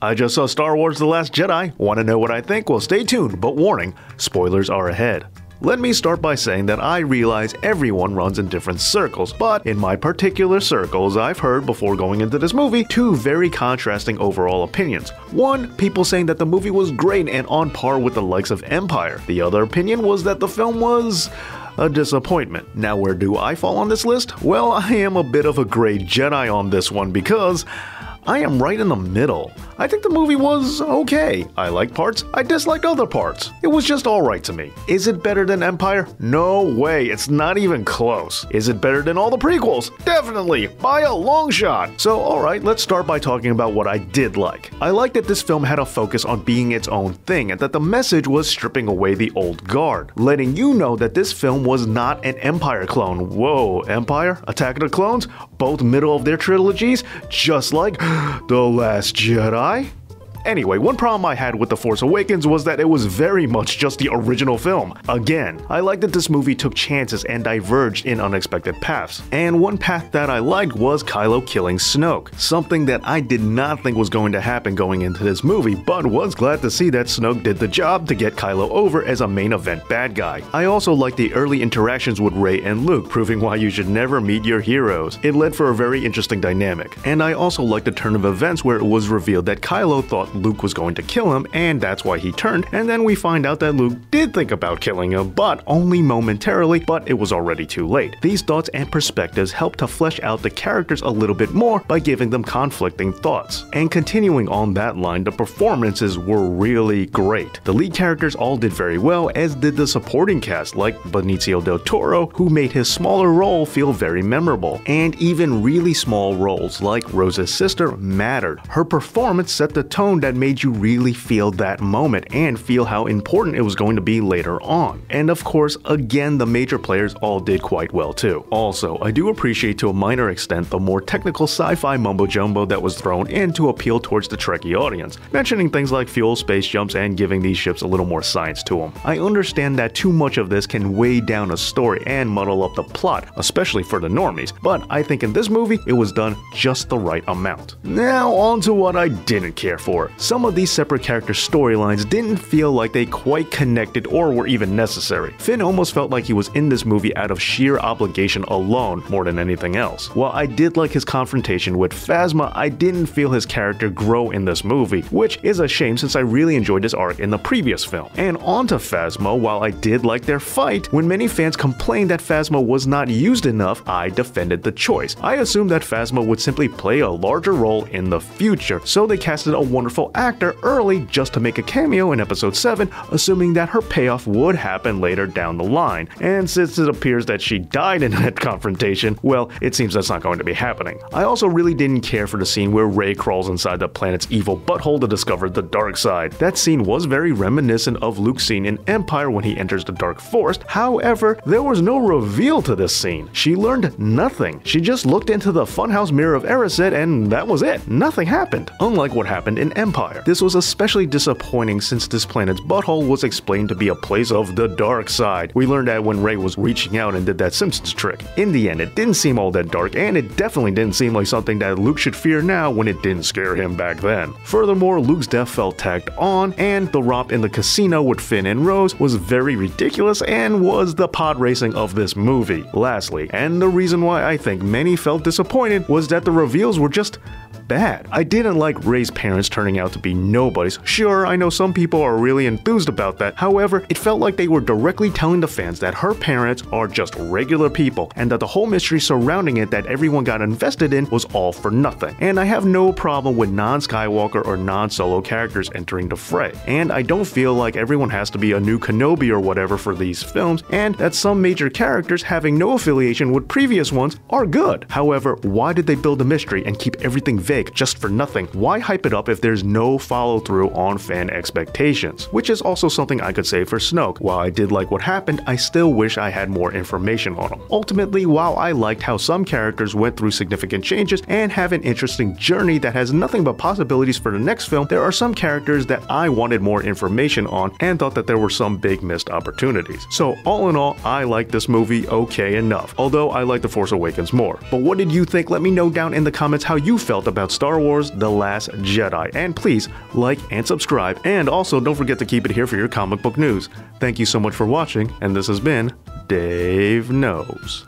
I just saw Star Wars The Last Jedi. Want to know what I think? Well, stay tuned, but warning spoilers are ahead. Let me start by saying that I realize everyone runs in different circles, but in my particular circles, I've heard before going into this movie two very contrasting overall opinions. One, people saying that the movie was great and on par with the likes of Empire. The other opinion was that the film was a disappointment. Now, where do I fall on this list? Well, I am a bit of a gray Jedi on this one because I am right in the middle. I think the movie was okay. I liked parts, I disliked other parts. It was just alright to me. Is it better than Empire? No way, it's not even close. Is it better than all the prequels? Definitely, by a long shot. So, alright, let's start by talking about what I did like. I liked that this film had a focus on being its own thing and that the message was stripping away the old guard, letting you know that this film was not an Empire clone. Whoa, Empire? Attack of the Clones? Both middle of their trilogies? Just like The Last Jedi? Anyway, one problem I had with The Force Awakens was that it was very much just the original film. Again, I liked that this movie took chances and diverged in unexpected paths. And one path that I liked was Kylo killing Snoke, something that I did not think was going to happen going into this movie, but was glad to see that Snoke did the job to get Kylo over as a main event bad guy. I also liked the early interactions with Rey and Luke, proving why you should never meet your heroes. It led for a very interesting dynamic. And I also liked the turn of events where it was revealed that Kylo thought Luke was going to kill him, and that's why he turned. And then we find out that Luke did think about killing him, but only momentarily, but it was already too late. These thoughts and perspectives help to flesh out the characters a little bit more by giving them conflicting thoughts. And continuing on that line, the performances were really great. The lead characters all did very well, as did the supporting cast, like Benicio del Toro, who made his smaller role feel very memorable. And even really small roles, like Rose's sister, mattered. Her performance set the tone that that made you really feel that moment and feel how important it was going to be later on. And of course, again, the major players all did quite well too. Also, I do appreciate to a minor extent the more technical sci-fi mumbo jumbo that was thrown in to appeal towards the Trekkie audience, mentioning things like fuel, space jumps, and giving these ships a little more science to them. I understand that too much of this can weigh down a story and muddle up the plot, especially for the normies, but I think in this movie it was done just the right amount. Now on to what I didn't care for some of these separate character storylines didn't feel like they quite connected or were even necessary. Finn almost felt like he was in this movie out of sheer obligation alone more than anything else. While I did like his confrontation with Phasma, I didn't feel his character grow in this movie, which is a shame since I really enjoyed his arc in the previous film. And on to Phasma, while I did like their fight, when many fans complained that Phasma was not used enough, I defended the choice. I assumed that Phasma would simply play a larger role in the future, so they casted a wonderful actor early just to make a cameo in episode 7, assuming that her payoff would happen later down the line. And since it appears that she died in that confrontation, well, it seems that's not going to be happening. I also really didn't care for the scene where Rey crawls inside the planet's evil butthole to discover the dark side. That scene was very reminiscent of Luke's scene in Empire when he enters the Dark Forest. However, there was no reveal to this scene. She learned nothing. She just looked into the funhouse mirror of Erised and that was it. Nothing happened. Unlike what happened in Empire Empire. This was especially disappointing since this planet's butthole was explained to be a place of the dark side. We learned that when Rey was reaching out and did that Simpsons trick. In the end, it didn't seem all that dark, and it definitely didn't seem like something that Luke should fear now when it didn't scare him back then. Furthermore, Luke's death felt tacked on, and the romp in the casino with Finn and Rose was very ridiculous and was the pod racing of this movie. Lastly, and the reason why I think many felt disappointed was that the reveals were just bad. I didn't like Rey's parents turning out to be nobodies. Sure, I know some people are really enthused about that. However, it felt like they were directly telling the fans that her parents are just regular people and that the whole mystery surrounding it that everyone got invested in was all for nothing. And I have no problem with non-Skywalker or non-solo characters entering the fray. And I don't feel like everyone has to be a new Kenobi or whatever for these films, and that some major characters having no affiliation with previous ones are good. However, why did they build a mystery and keep everything vague just for nothing. Why hype it up if there's no follow through on fan expectations? Which is also something I could say for Snoke. While I did like what happened, I still wish I had more information on him. Ultimately, while I liked how some characters went through significant changes and have an interesting journey that has nothing but possibilities for the next film, there are some characters that I wanted more information on and thought that there were some big missed opportunities. So all in all, I like this movie okay enough, although I like The Force Awakens more. But what did you think? Let me know down in the comments how you felt about Star Wars The Last Jedi. And please like and subscribe. And also, don't forget to keep it here for your comic book news. Thank you so much for watching, and this has been Dave Knows.